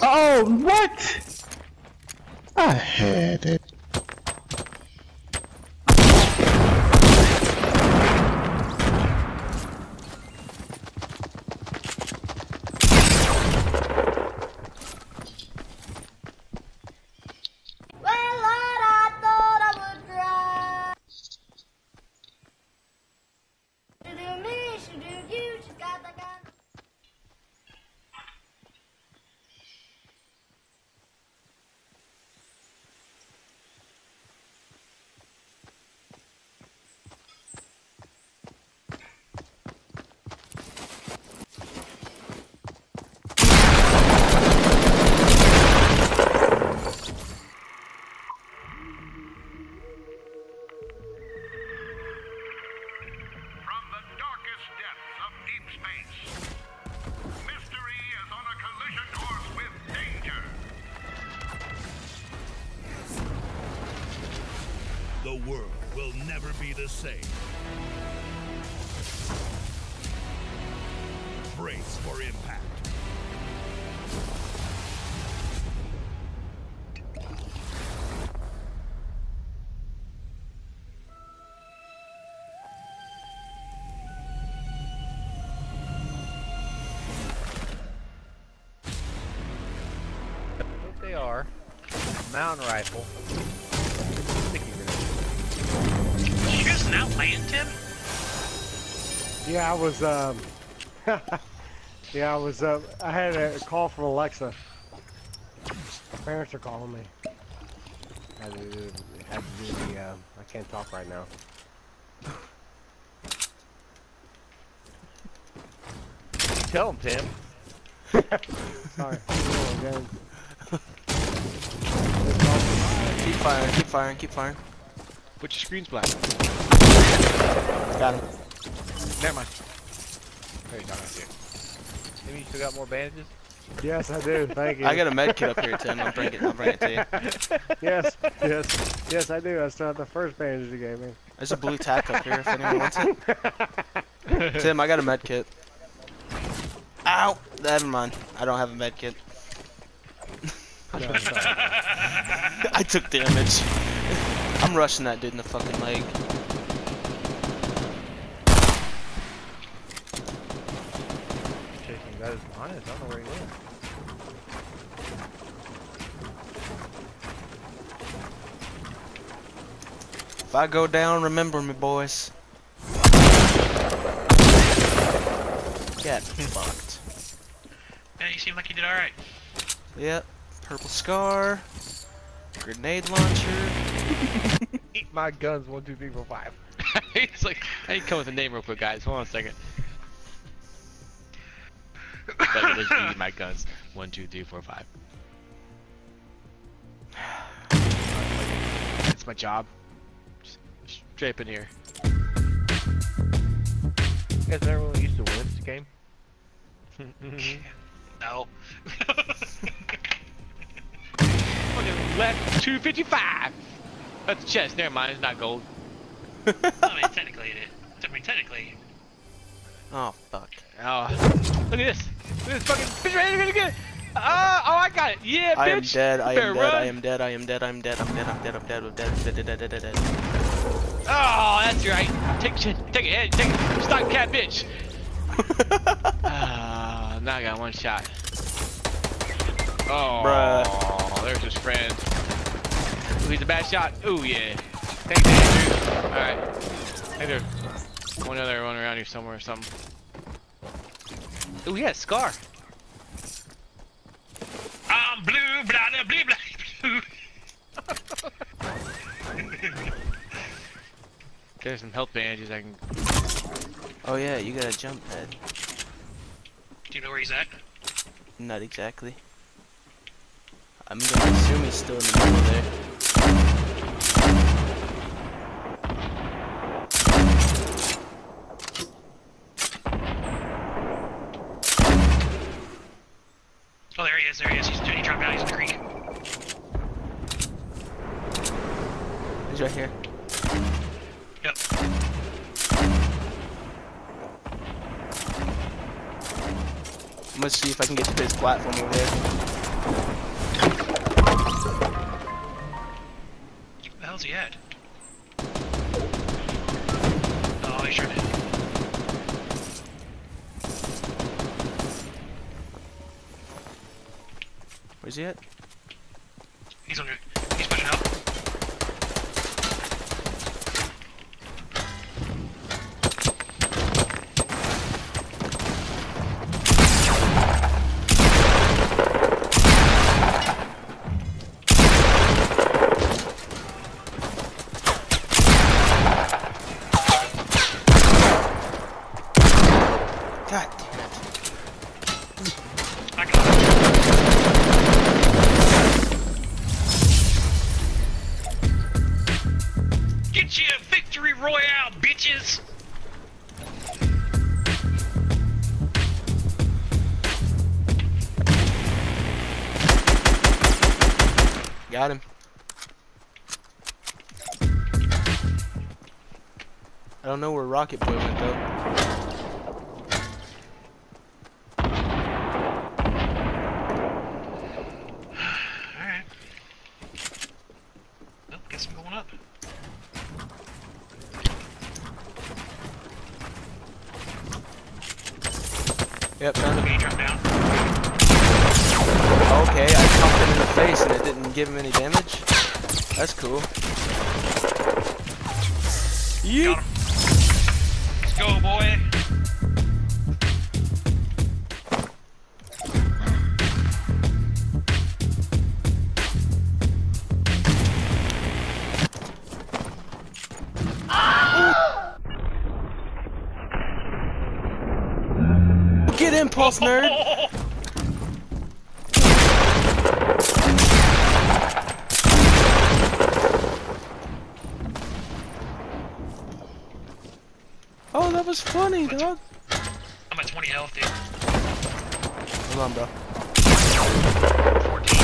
Oh, what? I had it. World will never be the same. Brace for impact. They are, mountain rifle, grenade. You just now playing, Yeah, I was, um, yeah, I was, uh, I had a call from Alexa. My parents are calling me. Had to do, had to do the, um, I can't talk right now. Tell him, Tim. Sorry. Oh. Keep firing, keep firing, keep firing. Put your screens black. Got him. Never mind. There you go, right there. Maybe you still got more bandages? Yes, I do. Thank you. I got a med kit up here, Tim. I'll bring it. I'll bring it to you. yes, yes, yes, I do. I still have the first bandage you gave me. There's a blue tack up here if anyone wants it. Tim, I got a med kit. Ow! Never mind. I don't have a med kit. No, it's all right. I took damage. I'm rushing that dude in the fucking leg. Chasing that is behind us. I don't know where he went. If I go down, remember me, boys. Get fucked. Yeah, you seem like you did alright. Yep. Purple scar. Grenade launcher. Eat my guns, one, two, three, four, five. He's like, I need to come with a name real quick, guys. Hold on a second. But literally eat my guns, one, two, three, four, five. It's my job. Just straight up in here. You guys never really used to win this game? No. Fucking left 255! That's chest, never mind, it's not gold. I mean, technically it is. I mean, technically. Oh fuck. Oh, look at this. Look at this fucking bitch right here, get it. Ah, oh, I got it. Yeah, bitch. I am dead. I am dead. I am dead. I am dead. I'm dead. I'm dead. I'm dead. I'm dead. I'm dead. I'm dead. Dead. Dead. Dead. Dead. Oh, that's right. Take shit. Take it. Hey, take it. Stop cat bitch. Ah, now I got one shot. Oh, Bruh. there's his friend. Ooh, he's a bad shot. Ooh, yeah. Thanks, Andrew. Alright. Hey, there's one other one around here somewhere or something. Ooh, he has a scar. I'm blue, blah, blah, blah, blah, blue. There's some health bandages I can. Oh yeah, you got a jump pad. Do you know where he's at? Not exactly. I'm gonna assume he's still in the middle there. He is. There he is. He's, he dropped down. He's in the creek. He's right here. Yep. I'm gonna see if I can get to his platform over there. Where the hell's he at? Oh, he's trying to. Where's he at? He's on. He's pushing up. Royale, bitches! Got him. I don't know where Rocket Boy went though. Alright. Well, guess I'm going up. Yep, found him. Okay, he dropped down. Okay, I pumped him in the face and it didn't give him any damage. That's cool. You Got him. Let's go, boy. get impulse nerd. that was funny, dog. I'm at 20 health, dude. Hold on, bro. 14,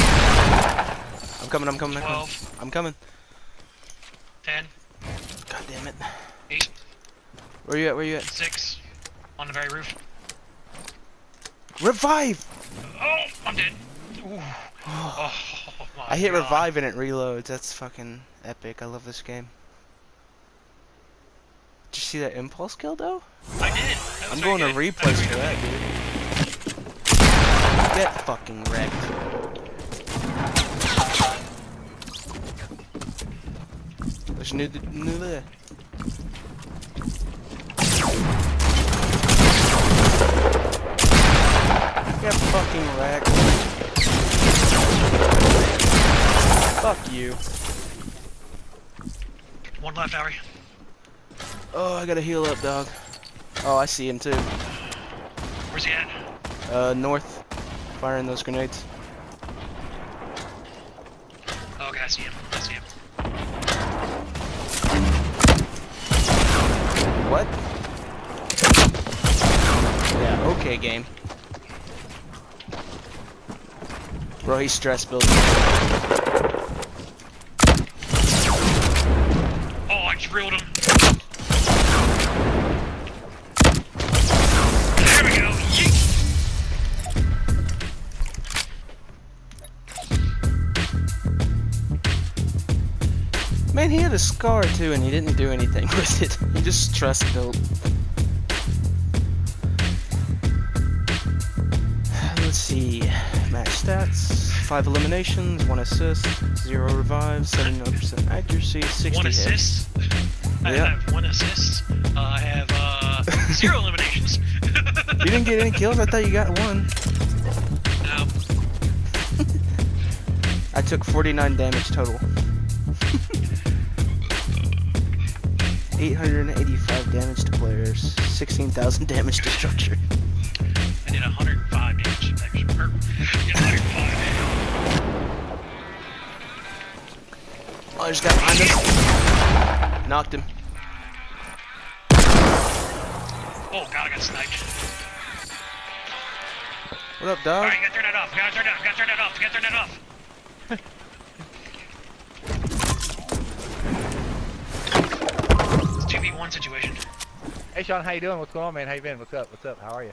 I'm coming, I'm coming, I'm coming. 12, I'm coming. 10, God damn it. 8, Where you at? Where you at? 6. On the very roof. Revive! Oh, I'm dead. Ooh. Oh, my I hit God. revive and it reloads. That's fucking epic. I love this game. Did you see that impulse kill though? I did. I'm going to was for that, dude. Get fucking wrecked. There's new, new there. Get fucking wrecked. Fuck you. One left, Ari. Oh, I gotta heal up, dog. Oh, I see him too. Where's he at? Uh, north. Firing those grenades. Oh, okay, I see him. I see him. What? Yeah, okay, game. Bro, he's stress building. A scar too, and he didn't do anything with it. He just stress built. Let's see. Match stats: five eliminations, one assist, zero revives, seventy-nine percent accuracy, sixty hits. assist. I Yeah. have one assist. Uh, I have uh, zero eliminations. You didn't get any kills. I thought you got one. No. I took 49 damage total. 885 damage to players, 16,000 damage to structure. I did 105 damage. Actually, or, yeah, 105. Oh, there's a guy behind us. Knocked him. Oh god, I got sniped. What up, dog? Alright, gotta turn that off. Gotta turn that off. Gotta turn that off. Gotta turn that off. 2v1 situation. Hey Sean, how you doing? What's going on, man? How you been? What's up? What's up? How are you?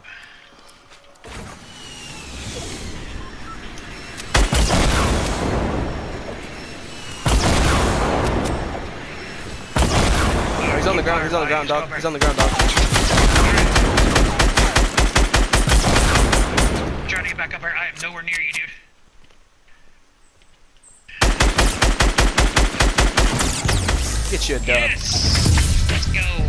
He's on the ground. He's on the ground, dog. He's on the ground, dog. trying to get back up here. I am nowhere near you, dude. Get you a dub. Yes! Let's go.